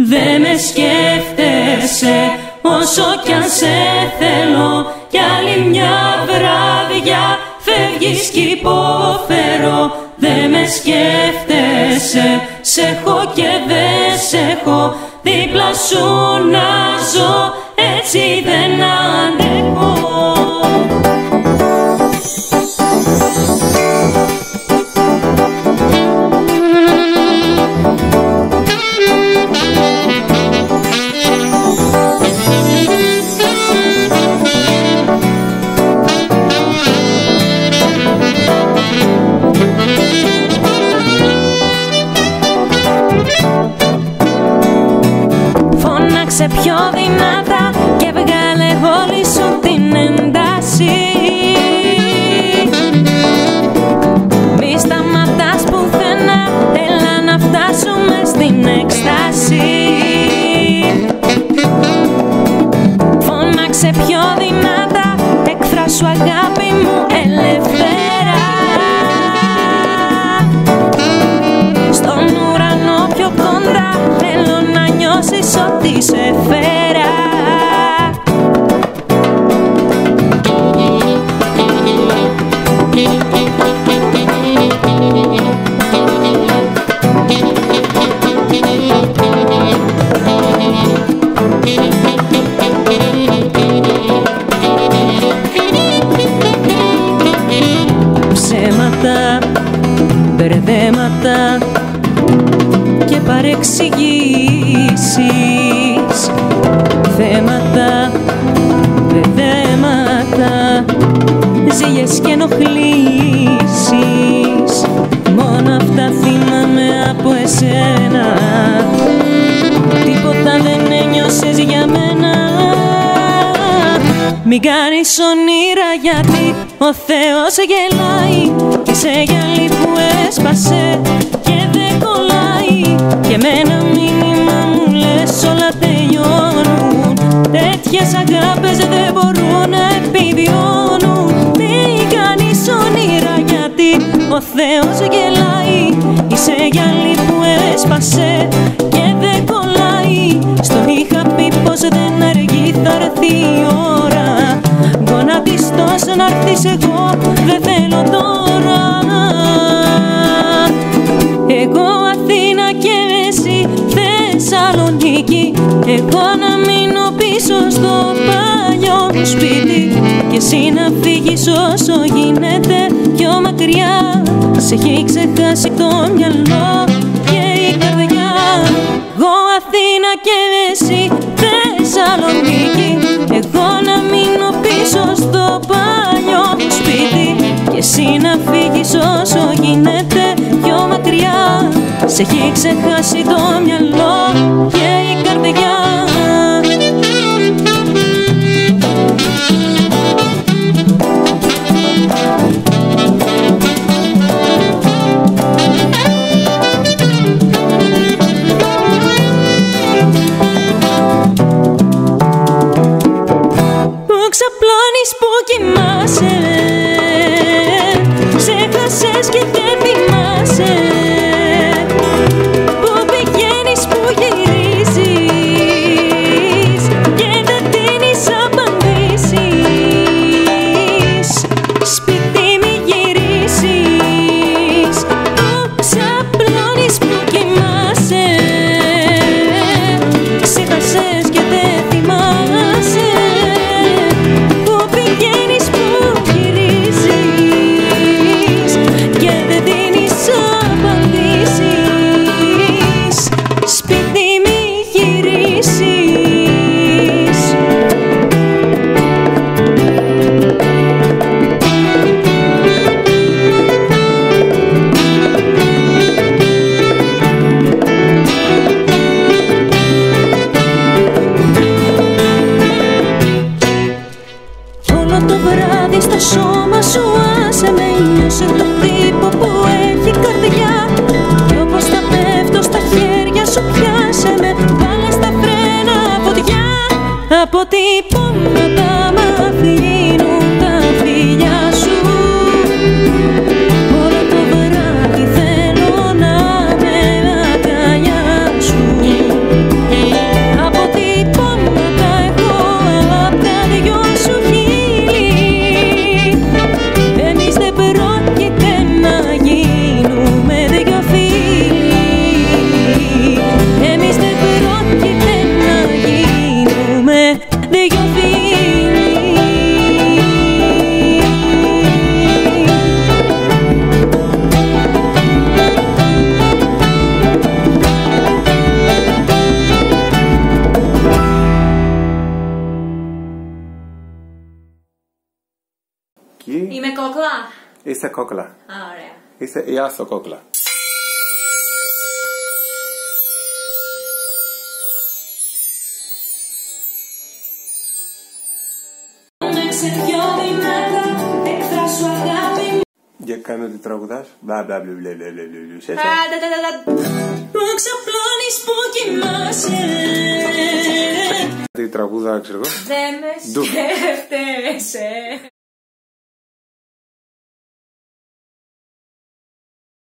Δε με σκέφτεσαι όσο κι αν σε θέλω Κι άλλη μια βράδια φεύγεις κι υποφέρω. Δε με σκέφτεσαι, σε έχω και δε σε έχω Δίπλα σου να ζω, έτσι δεν αντέχω Φώναξε πιο δυνατά. Και βγάλε όλη σου την ένταση παρεξηγήσεις. Θέματα, μπερδέματα, ζήλιες και ενοχλήσεις. Μόνο αυτά θυμάμαι από εσένα. Τίποτα δεν ένιωσες για μένα. Μην κάνεις όνειρα γιατί ο Θεός γελάει. Είσαι γυαλί που έσπασε Τέτοιες αγάπες δεν μπορούν να επιβιώνουν. Μην κάνεις όνειρα γιατί ο Θεός γελάει. Είσαι γυαλί που έσπασε και δεν κολλάει. Στο είχα πει πως δεν αργεί θα έρθει η ώρα. Γονατιστός να έρθεις εγώ δεν θέλω τώρα. Εγώ Αθήνα και εσύ Θεσσαλονίκη. Εγώ να φύγεις όσο γίνεται πιο μακριά. Σε έχει ξεχάσει το μυαλό και η καρδιά. Εγώ Αθήνα και εσύ Θεσσαλονίκη. Εγώ να μείνω πίσω στο παλιό μου σπίτι. Και εσύ να φύγεις όσο γίνεται πιο μακριά. Σε έχει ξεχάσει το baby. 人生的 Κόκλα. Είσαι κόκλα. Α, ωραία. Είσαι η άστο κόκλα. Για κάνε ότι τραγουδάς. Μπα μπα μπλε μπλε μπλε μπλε μπλε. Σε, σε. Που ξαπλώνεις που κοιμάσαι Τι τραγούδα ξέρω εγώ. Δεν με Ντου. σκέφτεσαι.